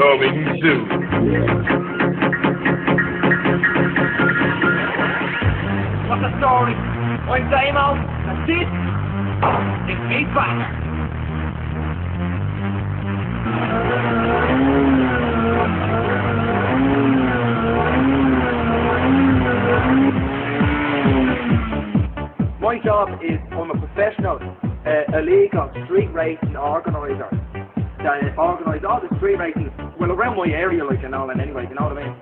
Coming soon. What's the story? I'm Damo. That's it. It's me back. My job is I'm a professional uh, illegal street racing organiser. That organise all the street racing, well around my area like and all that anyway, you know what I mean?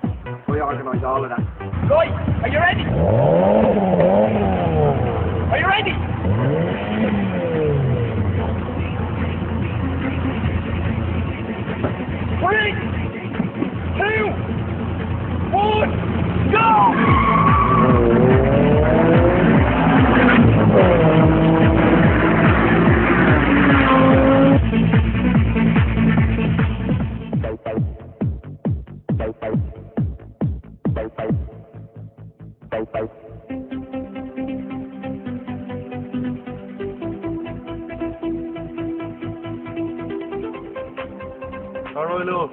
I organise all of that. Right, are you ready? Oh. Are you ready? Alright, look.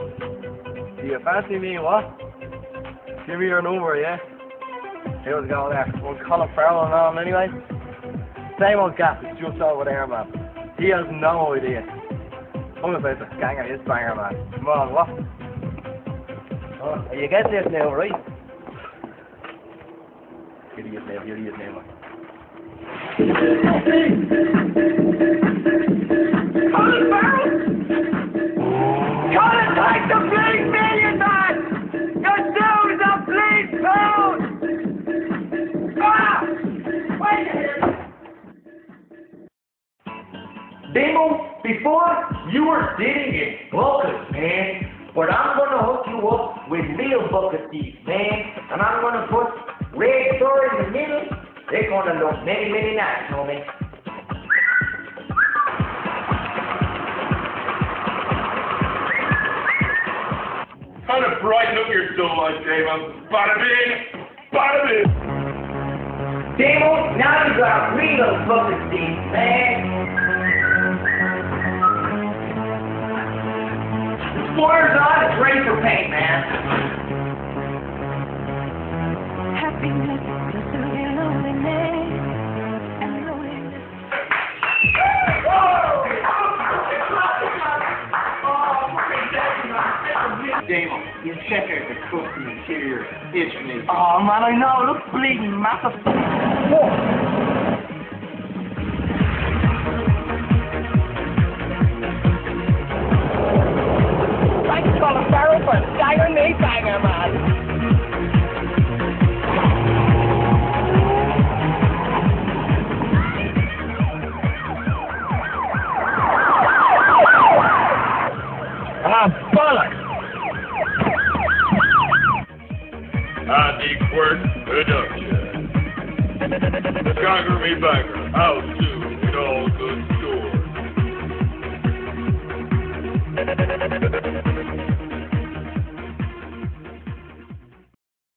Do you fancy me, what? Give me your number, yeah? Here we go there. We'll call it Farrell and all anyway. Same old gap, it's just over there, man. He has no idea. I'm about to gang of his banger, man. Come on, what? Oh, you get this now, right? Idiot name, idiot name, man. Damo, before you were sitting in buckets, man. But I'm gonna hook you up with real bucket seats, man. And I'm gonna put red door in the middle. They're gonna look many, many nice, homie. Kind of brighten up your soul like Damon. Bada bing, bada bing. Damo, now you got real bucket seats, man. Spoilers on, it's ready for paint, man. Happiness is a loneliness and loneliness. Damo, you check out the custom interior. It's me. Oh man, I know, it looks bleeding massive. Thanks, von Stein und I need production. Skanger me banger, out to all good.